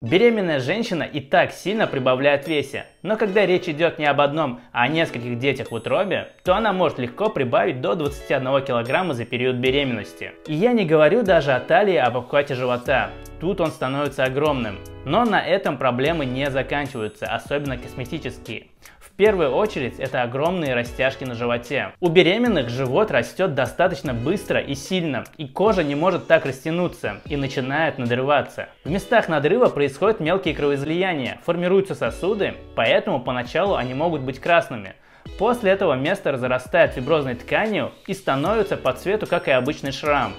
Беременная женщина и так сильно прибавляет в весе, но когда речь идет не об одном, а о нескольких детях в утробе, то она может легко прибавить до 21 кг за период беременности. И я не говорю даже о талии, об обхвате живота. Тут он становится огромным. Но на этом проблемы не заканчиваются, особенно косметические. В первую очередь это огромные растяжки на животе. У беременных живот растет достаточно быстро и сильно, и кожа не может так растянуться и начинает надрываться. В местах надрыва происходят мелкие кровоизлияния, формируются сосуды, поэтому поначалу они могут быть красными. После этого место разрастает фиброзной тканью и становится по цвету, как и обычный шрам.